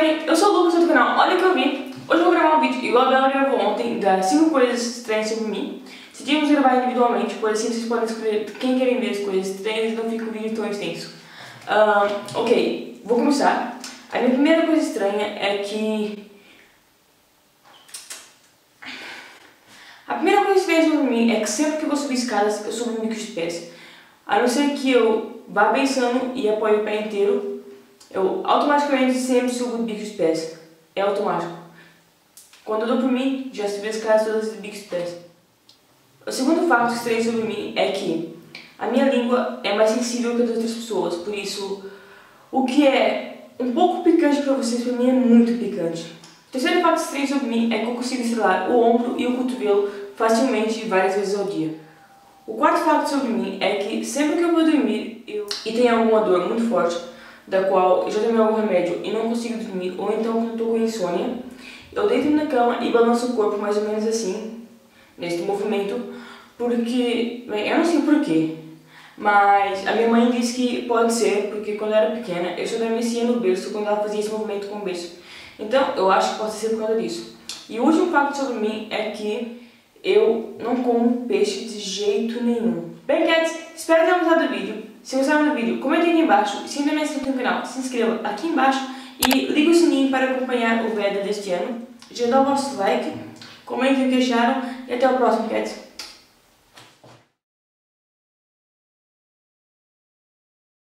bem? Eu sou o Lucas do canal Olha que eu vi. Hoje eu vou gravar um vídeo igual a Bela gravou ontem, das 5 coisas estranhas sobre mim. Decidimos gravar individualmente, pois assim vocês podem escolher quem querem ver as coisas estranhas e não fica o vídeo tão extenso. Ok, vou começar. A minha primeira coisa estranha é que... A primeira coisa estranha sobre mim é que sempre que eu vou subir escadas, eu subo micro de pés. A não ser que eu vá pensando e apoie o pé inteiro, eu automaticamente sempre subo de bicos de pés. É automático. Quando eu dou por mim, já subi as casas todas de bicos de pés. O segundo fato estranho sobre mim é que a minha língua é mais sensível que a das outras pessoas, por isso o que é um pouco picante para vocês, para mim é muito picante. O terceiro fato estranho sobre mim é que eu consigo estrelar o ombro e o cotovelo facilmente várias vezes ao dia. O quarto fato sobre mim é que sempre que eu vou dormir eu... e tenho alguma dor muito forte, da qual eu já tomei algum remédio e não consigo dormir, ou então quando estou com insônia, eu deito na cama e balanço o corpo mais ou menos assim, nesse movimento, porque, bem, eu não sei porquê, mas a minha mãe disse que pode ser porque quando eu era pequena eu só adormecia no berço quando ela fazia esse movimento com o berço. Então eu acho que pode ser por causa disso. E o último fato sobre mim é que eu não como peixe de jeito nenhum. Bem, cats, espero que tenham gostado do vídeo. Se gostaram do vídeo, comentem aqui embaixo. Se ainda não é inscrito no canal, se inscreva aqui embaixo. E ligue o sininho para acompanhar o VEDA deste ano. Já dá o vosso like, comentem o que acharam e até o próximo, cats.